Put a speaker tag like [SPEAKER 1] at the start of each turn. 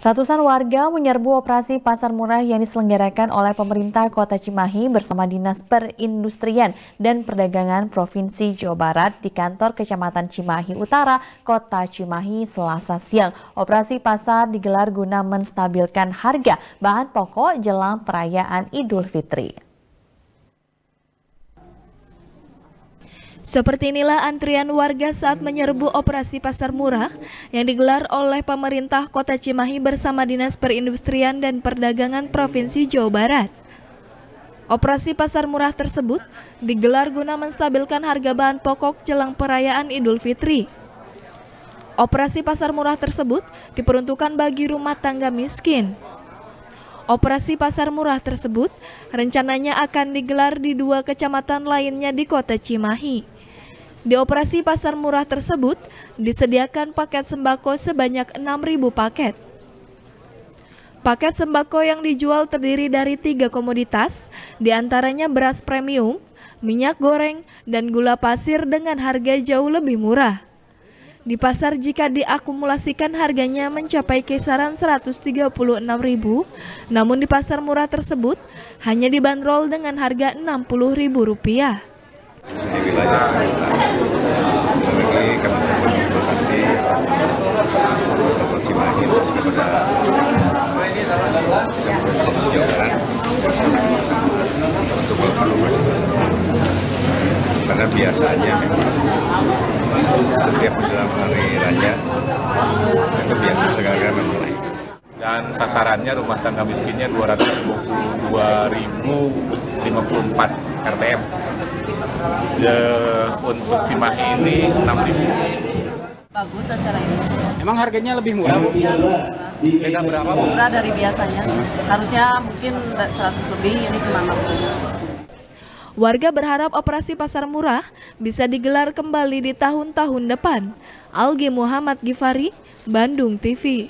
[SPEAKER 1] Ratusan warga menyerbu operasi pasar murah yang diselenggarakan oleh pemerintah Kota Cimahi bersama Dinas Perindustrian dan Perdagangan Provinsi Jawa Barat di kantor Kecamatan Cimahi Utara, Kota Cimahi, Selasa siang. Operasi pasar digelar guna menstabilkan harga bahan pokok jelang perayaan Idul Fitri.
[SPEAKER 2] Seperti inilah antrian warga saat menyerbu operasi pasar murah yang digelar oleh pemerintah Kota Cimahi bersama Dinas Perindustrian dan Perdagangan Provinsi Jawa Barat. Operasi pasar murah tersebut digelar guna menstabilkan harga bahan pokok jelang perayaan Idul Fitri. Operasi pasar murah tersebut diperuntukkan bagi rumah tangga miskin. Operasi pasar murah tersebut rencananya akan digelar di dua kecamatan lainnya di kota Cimahi. Di operasi pasar murah tersebut disediakan paket sembako sebanyak 6.000 paket. Paket sembako yang dijual terdiri dari tiga komoditas, di antaranya beras premium, minyak goreng, dan gula pasir dengan harga jauh lebih murah. Di pasar jika diakumulasikan harganya mencapai kisaran 136.000, namun di pasar murah tersebut hanya dibanderol dengan harga Rp60.000.
[SPEAKER 3] karena biasanya memang setiap menjelang hari raya itu biasa segala memulai
[SPEAKER 4] dan sasarannya rumah tangga miskinnya 222.054 RTM ya, untuk Cimahi ini 6.000
[SPEAKER 5] bagus acara ini.
[SPEAKER 6] Emang harganya lebih murah bu?
[SPEAKER 5] Ya,
[SPEAKER 6] Beda berapa bu?
[SPEAKER 5] murah dari biasanya. Harusnya mungkin 100 lebih, ini cuma 60.
[SPEAKER 2] Warga berharap operasi pasar murah bisa digelar kembali di tahun-tahun depan. Algi Muhammad Gifari, Bandung TV.